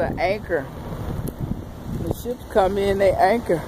an anchor. The ships come in, they anchor.